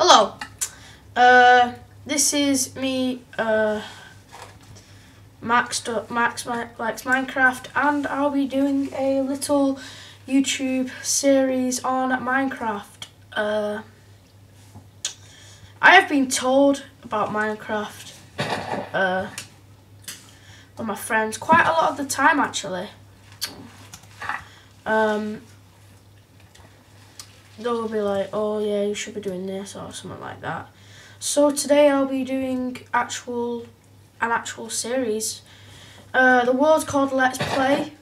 Hello. Uh, this is me, uh, Max, Max likes Minecraft, and I'll be doing a little YouTube series on Minecraft. Uh, I have been told about Minecraft uh, by my friends quite a lot of the time, actually. Um, they'll be like, oh yeah, you should be doing this or something like that. So today I'll be doing actual an actual series. Uh, the world's called Let's Play.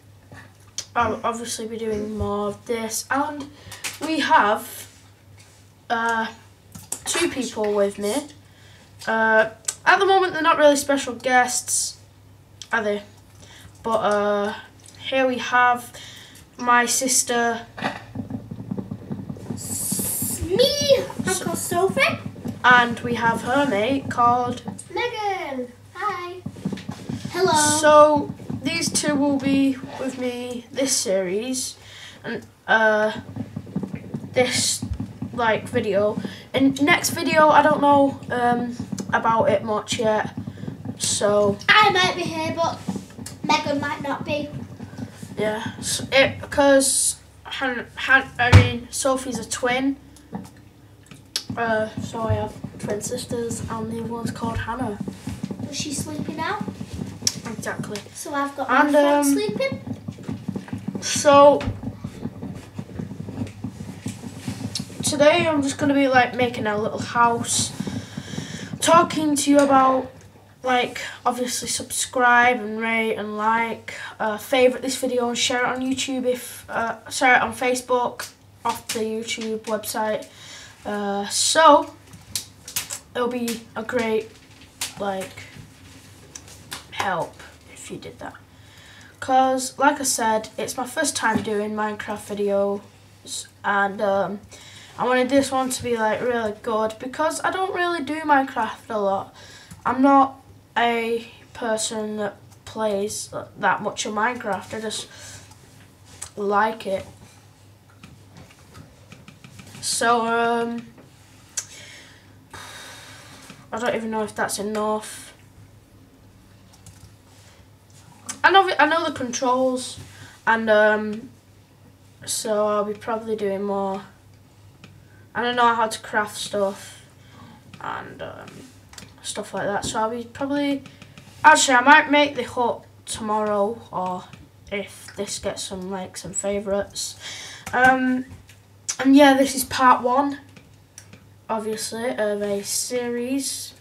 I'll obviously be doing more of this, and we have uh, two people with me. Uh, at the moment, they're not really special guests, are they? But uh, here we have my sister me, I'm called Sophie. And we have her mate called Megan. Hi. Hello. So these two will be with me this series and uh this like video. And next video I don't know um about it much yet. So I might be here but Megan might not be. Yeah, it because Han, Han, I mean Sophie's a twin uh, so I have twin sisters, and the one's called Hannah. Is she sleeping now? Exactly. So I've got my and, friend um, sleeping. So today I'm just gonna be like making a little house, talking to you about like obviously subscribe and rate and like, uh, favorite this video and share it on YouTube if uh, share it on Facebook off the YouTube website. Uh, so it'll be a great like help if you did that. Cause like I said, it's my first time doing Minecraft videos and um, I wanted this one to be like really good because I don't really do Minecraft a lot. I'm not a person that plays that much of Minecraft. I just like it. So, um, I don't even know if that's enough. I know, I know the controls, and um, so I'll be probably doing more. I don't know how to craft stuff, and um, stuff like that. So I'll be probably, actually I might make the hut tomorrow, or if this gets some likes and favourites. Um, and yeah, this is part one, obviously, of a series.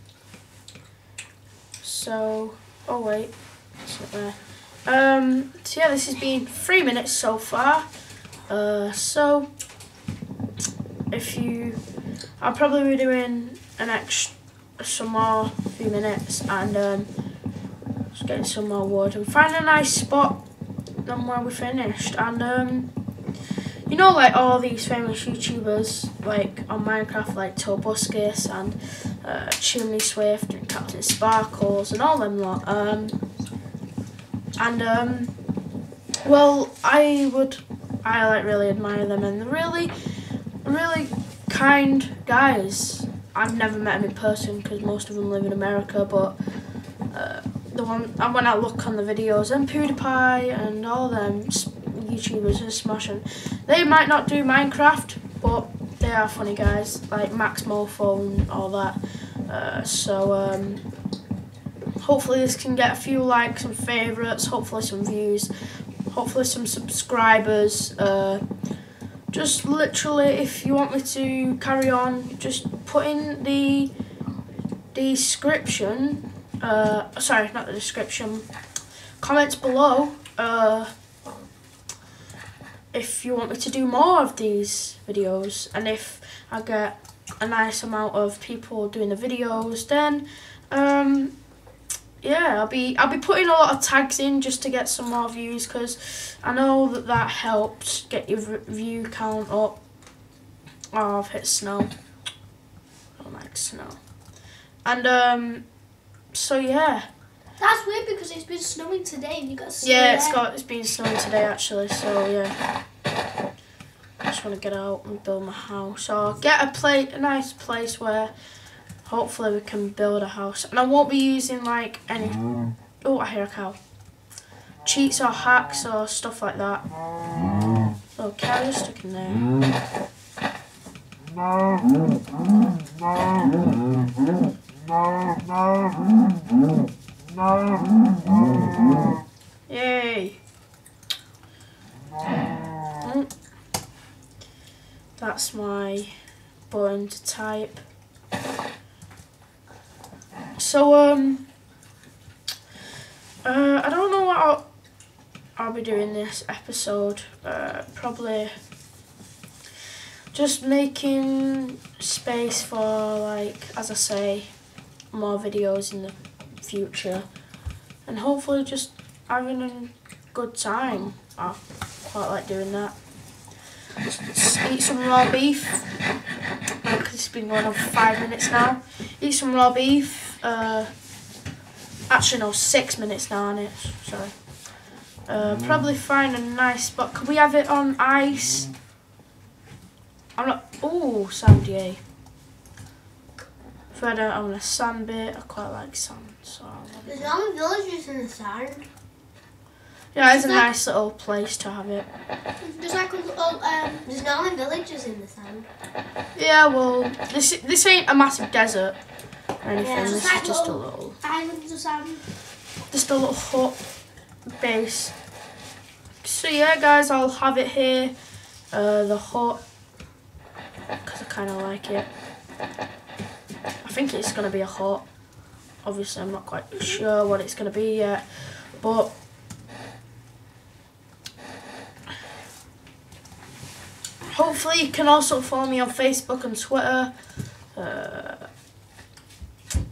So, oh wait, it's not there. Um, so yeah, this has been three minutes so far. Uh, so, if you, I'll probably be doing an extra, some more few minutes and um, just getting some more wood and find a nice spot then when we're finished and um, you know, like all these famous YouTubers, like on Minecraft, like Tobuscus and uh, Chimney Swift and CaptainSparklez and all them lot. Um, and um, well, I would, I like really admire them and they're really, really kind guys. I've never met them in person because most of them live in America, but uh, the one and when I look on the videos and PewDiePie and all them YouTubers are smashing. They might not do Minecraft, but they are funny guys, like Maxmoefoe and all that. Uh, so um, hopefully this can get a few likes and favourites, hopefully some views, hopefully some subscribers. Uh, just literally, if you want me to carry on, just put in the description, uh, sorry, not the description, comments below. Uh, if you want me to do more of these videos and if I get a nice amount of people doing the videos then um, yeah I'll be I'll be putting a lot of tags in just to get some more views because I know that that helps get your view count up. Oh I've hit snow. I don't like snow. And um, so yeah that's weird because it's been snowing today and you got snow Yeah, it's got it's been snowing today actually, so yeah. I just want to get out and build my house or get a place, a nice place where hopefully we can build a house. And I won't be using like any. Mm. Oh, I hear a cow. Cheats or hacks or stuff like that. Mm. Oh, cow is stuck in there. Mm. Yay! Mm. That's my button to type. So um, uh, I don't know what I'll, I'll be doing this episode. Uh, probably just making space for like, as I say, more videos in the future, and hopefully just having a good time. I quite like doing that. Just eat some raw beef. Because it's been going on for five minutes now. Eat some raw beef. Uh, actually, no, six minutes now on it. Sorry. Uh, probably find a nice spot. Can we have it on ice? I'm not. Oh, sandy. If I don't own a sand bit, I quite like sand. So I want it. There's only villagers in the sand. yeah, it's a that- nice little place to have it. There's like a little, um, there's no only villagers in the sand. Yeah, well, this this ain't a massive desert or anything. Yeah, this like is just a little- little, Islands of sand. just a little hut base. So yeah, guys, I'll have it here, uh, the hut, because I kind of like it. I think it's gonna be a hot. Obviously, I'm not quite sure what it's gonna be yet, but. Hopefully, you can also follow me on Facebook and Twitter. Uh,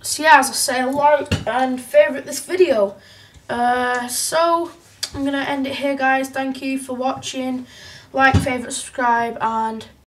so yeah, as I say, like and favourite this video. Uh, so I'm gonna end it here, guys. Thank you for watching. Like, favourite, subscribe, and